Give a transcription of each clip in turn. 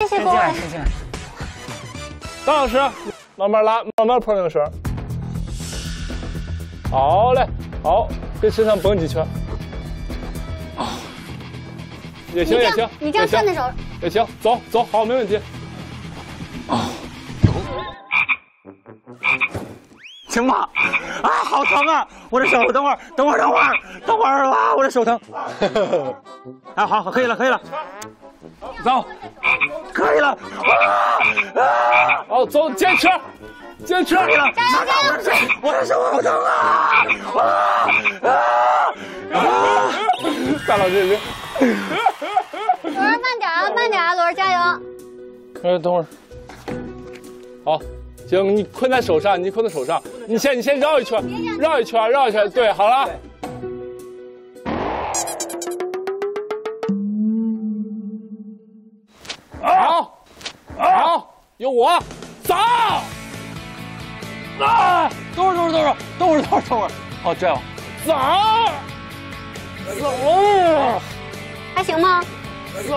谢谢各位。谢谢。张老师，慢慢拉，慢慢破那个绳。好嘞，好，给身上绷几圈。也行也行，你这样顺着手。也行，走走，好，没问题。行吧？啊，好疼啊！我的手，等会儿，等会儿，等会儿，等会儿啊！我的手疼。啊，好，好，可以了，可以了。走，可以了。啊！好，走，坚持，坚持。可以了，加油加油！我的手好疼啊！啊啊！大老师，罗儿慢点啊，慢点啊，罗儿加油。呃，等会儿。好，行，你困在手上，你困在手上，你先，你先绕一圈，绕一圈，绕一圈，对，好了。有我，走。啊！等会儿，等会儿，等会儿，等会儿，等会儿，等会儿。好，这样，走，走，还行吗？走，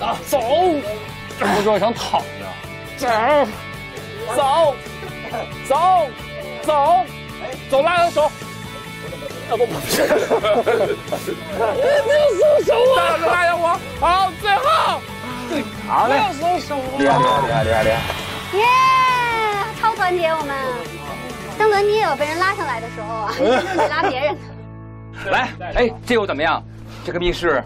啊，走。我主要想躺着。走，走，走，走，走，拉他手。啊不不是，不要松手啊！厉害厉害厉害厉害厉害！耶，超团结我们。邓伦，你也有被人拉上来的时候啊，你得拉别人。来，哎，这又怎么样？这个密室